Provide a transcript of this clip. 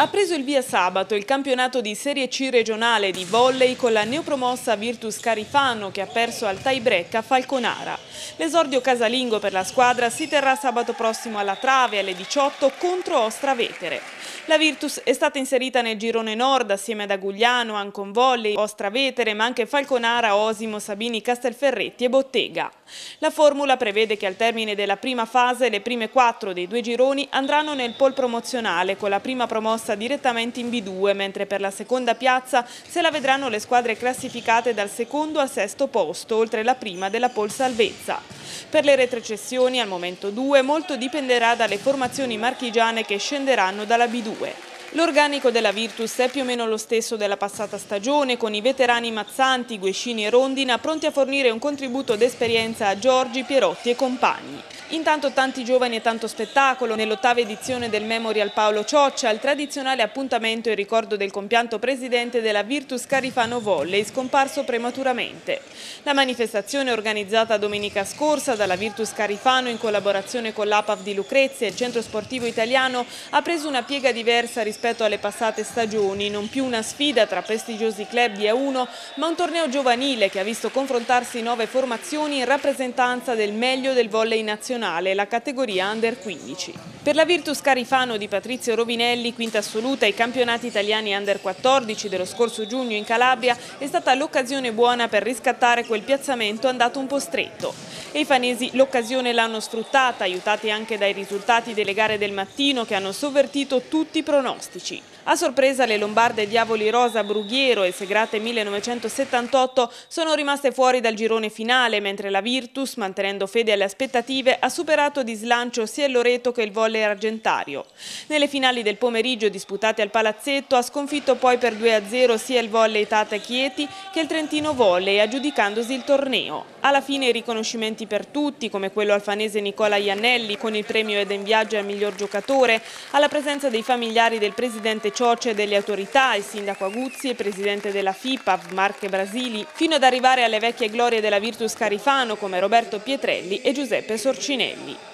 Ha preso il via sabato il campionato di Serie C regionale di volley con la neopromossa Virtus Carifano che ha perso al tie break a Falconara. L'esordio casalingo per la squadra si terrà sabato prossimo alla Trave alle 18 contro Ostra Vetere. La Virtus è stata inserita nel girone nord assieme ad Agugliano, Ancon Volley, Ostra Vetere ma anche Falconara, Osimo, Sabini, Castelferretti e Bottega. La formula prevede che al termine della prima fase le prime quattro dei due gironi andranno nel pol promozionale con la prima promossa piazza direttamente in B2, mentre per la seconda piazza se la vedranno le squadre classificate dal secondo al sesto posto, oltre la prima della Pol Salvezza. Per le retrocessioni, al momento 2, molto dipenderà dalle formazioni marchigiane che scenderanno dalla B2. L'organico della Virtus è più o meno lo stesso della passata stagione, con i veterani Mazzanti, Guescini e Rondina pronti a fornire un contributo d'esperienza a Giorgi, Pierotti e compagni. Intanto tanti giovani e tanto spettacolo nell'ottava edizione del Memorial Paolo Cioccia, il tradizionale appuntamento in ricordo del compianto presidente della Virtus Carifano Volley, scomparso prematuramente. La manifestazione organizzata domenica scorsa dalla Virtus Carifano in collaborazione con l'APAV di Lucrezia e il Centro Sportivo Italiano ha preso una piega diversa rispetto alle passate stagioni, non più una sfida tra prestigiosi club di A1, ma un torneo giovanile che ha visto confrontarsi nove formazioni in rappresentanza del meglio del volley nazionale nazionale, la categoria Under 15. Per la Virtus Carifano di Patrizio Rovinelli, quinta assoluta ai campionati italiani Under 14 dello scorso giugno in Calabria, è stata l'occasione buona per riscattare quel piazzamento andato un po' stretto. E i fanesi l'occasione l'hanno sfruttata, aiutati anche dai risultati delle gare del mattino che hanno sovvertito tutti i pronostici. A sorpresa le lombarde Diavoli Rosa Brughiero e Segrate 1978 sono rimaste fuori dal girone finale, mentre la Virtus, mantenendo fede alle aspettative, ha superato di slancio sia il Loreto che il volley argentario. Nelle finali del pomeriggio disputate al Palazzetto ha sconfitto poi per 2-0 sia il volley Tata Chieti che il Trentino Volley, aggiudicandosi il torneo. Alla fine i riconoscimenti per tutti, come quello alfanese Nicola Iannelli con il premio Eden Viaggio al miglior giocatore, alla presenza dei familiari del presidente Cioccia e delle autorità, il sindaco Aguzzi e presidente della FIPA, Marche Brasili, fino ad arrivare alle vecchie glorie della Virtus Carifano come Roberto Pietrelli e Giuseppe Sorcinelli.